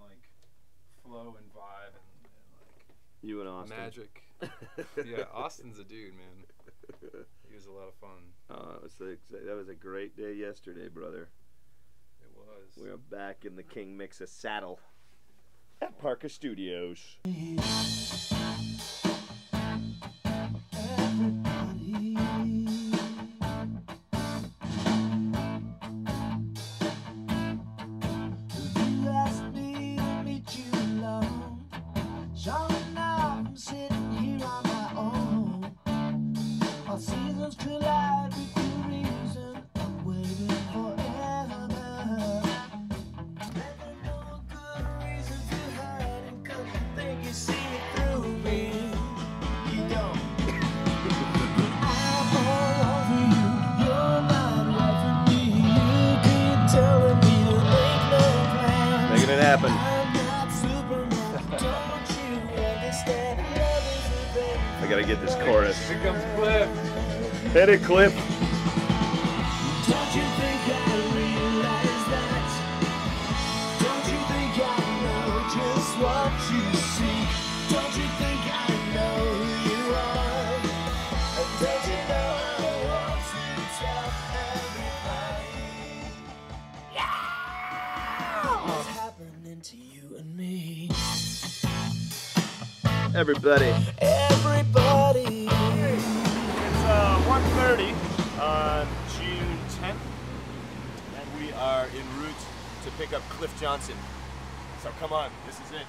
like flow and vibe and, and like You and Austin. magic. yeah, Austin's a dude, man. He was a lot of fun. Oh, it was a, that was a great day yesterday, brother. It was. We are back in the King Mixer saddle at Parker Studios. Get this chorus. Here comes Cliff. Hit it, Cliff. Don't to pick up Cliff Johnson. So come on, this is it.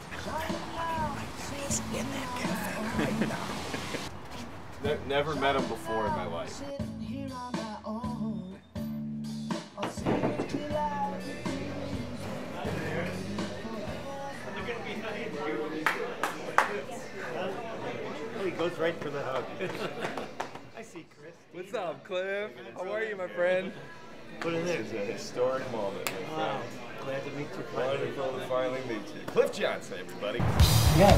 Ne- never met him before in my life. Sitting here on my own. I'll see you till I Oh, he goes right for the hug. I see Chris. What's up, Cliff? How are you, my friend? What is This it? is a historic moment. my friend. Wow. Glad to meet you. finally. Wonderful to finally meet you. Cliff Johnson, everybody. Yes.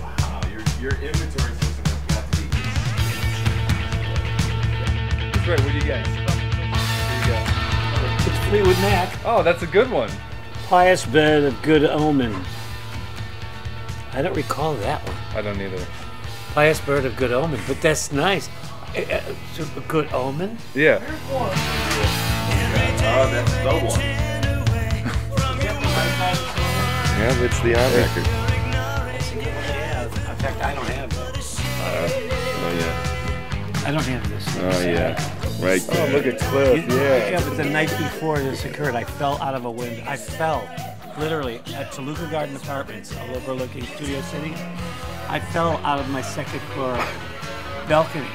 Wow, your, your inventory system has got to be. That's right. What do you get? What do you got? It's Fleetwood Mac. Oh, that's a good one. Pious bed of good omen. I don't recall that one. I don't either. Pious bird of good omen, but that's nice. Uh, uh, super good omen. Yeah. Oh, that's the one. Yeah, it's the on record. In fact, I don't have this. Oh yeah. I don't have this. Oh yeah. Right Oh, there. look at Cliff. Yeah, Yeah. but the night before this occurred, I fell out of a window. I fell, literally, at Toluca Garden Apartments, overlooking Studio City. I fell out of my second floor balcony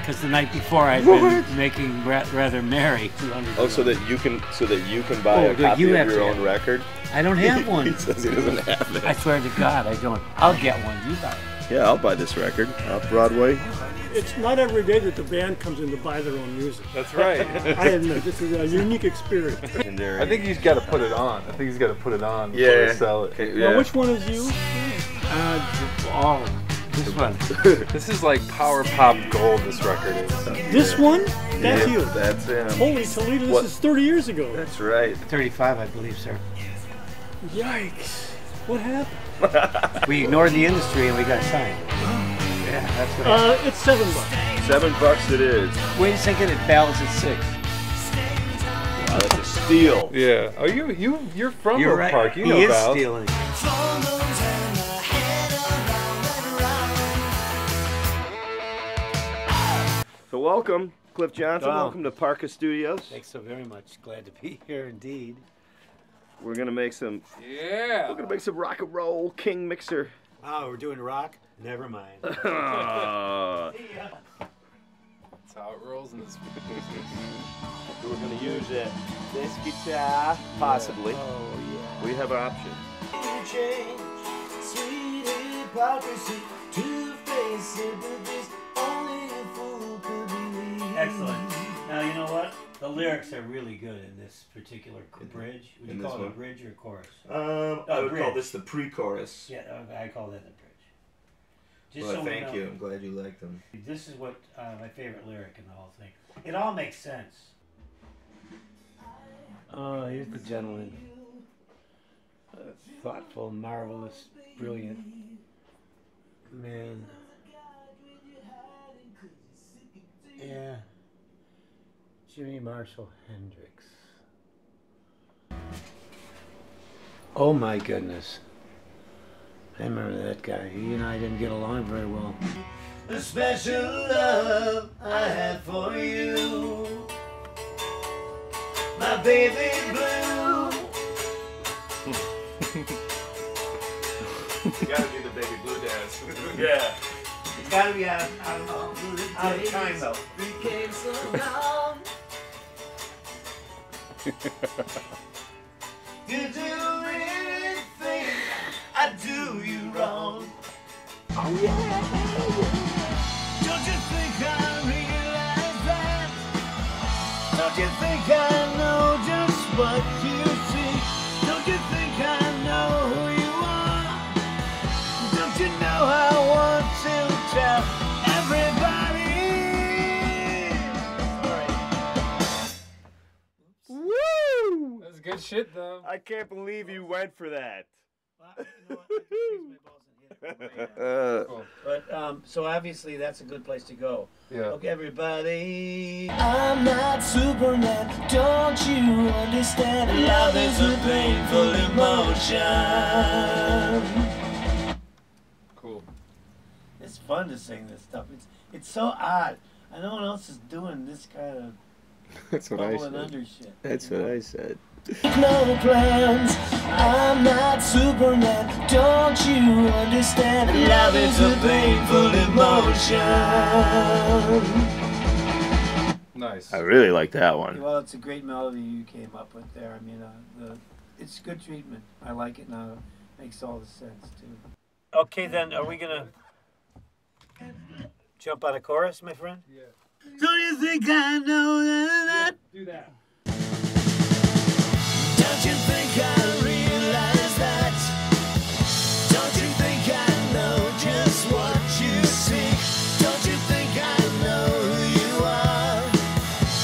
because the night before I'd been making ra- rather merry. Oh, so that you can so that you can buy Oh, a copy you of your own record. I don't have one. he one. says he doesn't have it. I swear to God, I don't. I'll get one. You buy it. Yeah, I'll buy this record off Broadway. It's not every day that the band comes in to buy their own music. That's right. I admit, this is a unique experience. And I think he's got to put it on. I think he's got to put it on before yeah. sell it. Okay, Now, yeah. which one is you? Uh, oh, this one. This is like power pop gold. This record is. This one? That's Yeah, you. That's him. Holy Toledo, this What? is 30 years ago. That's right. 35, I believe, sir. Yikes. What happened? We ignored the industry and we got signed. Yeah, that's what. Uh, it's seven bucks. Seven bucks it is. Wait a second, it balances at six. Wow, that's a steal. Yeah. Oh, you you you're from You're Oak right. Park. You he know is Val. stealing. So welcome, Cliff Johnson. Wow. Welcome to Parka Studios. Thanks so very much. Glad to be here indeed. We're gonna make some. Yeah. We're gonna make some rock and roll King Mixer. Oh, we're doing rock? Never mind. That's how it rolls in this. We're gonna use it. This guitar, possibly. Oh, yeah. We have options. change. Sweet hypocrisy, two-faced sympathies, Excellent. Now, you know what? The lyrics are really good in this particular bridge. Would in you call it a bridge or a chorus? Um, I Oh, would call this the pre-chorus. Yeah, I call that the bridge. Just Well, so thank you. I'm glad you liked them. This is what uh, my favorite lyric in the whole thing. It all makes sense. Oh, here's the gentleman. Uh, thoughtful, marvelous, brilliant man. Yeah. Jimi Marshall Hendrix. Oh my goodness. I remember that guy. He and I didn't get along very well. The special love I have for you. My baby blue. You gotta do the baby blue dance. Yeah. It's gotta be out, out, of, out of mm-hmm. time though. Became so long. You do anything I do you wrong. Oh yeah. Don't you think I realize that? Don't you think I know just what good shit though. I can't believe you went for that. But um, so obviously that's a good place to go. Yeah. Okay, everybody. I'm not Superman, don't you understand? Love is a painful emotion. Cool. It's fun to sing this stuff. It's it's so odd. I no one else is doing this kind of That's what I said. under shit. That's what I said. No plans, I'm not Superman, don't you understand? Love is a painful emotion. Nice. I really like that one. Well, it's a great melody you came up with there. I mean, uh, the it's good treatment. I like it now. It makes all the sense too. Okay, then are we gonna jump on a chorus, my friend? Yeah. Don't you think I know that? Do that. What's happening to you think I know just what you see? Don't you think I know who you are?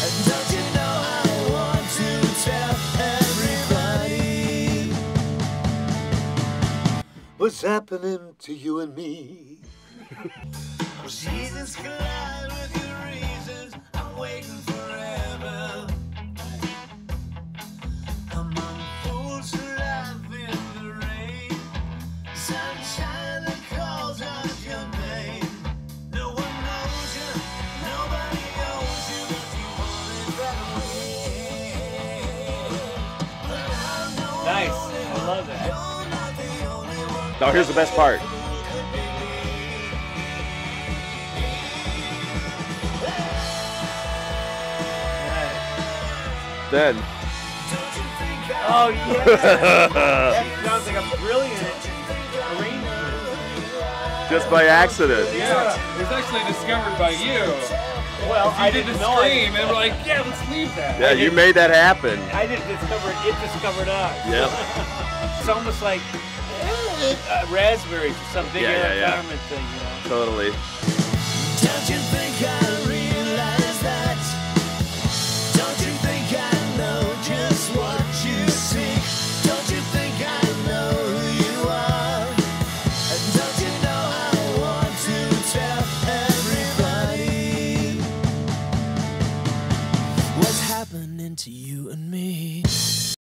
and don't you know I want to tell everybody? What's happening to you and me? Reasons collide with your reasons. I'm waiting forever. Now here's the best part. Then. Oh yeah. that sounds like a brilliant arrangement. Just by accident. Yeah. It was actually discovered by you. Well, You I did didn't the know scream, it. and we're like, yeah, let's leave that. Yeah, you made that happen. I didn't discover it. It discovered us. Yep. It's almost like uh, raspberries or some big Yeah, yeah, yeah. thing, you know. Totally.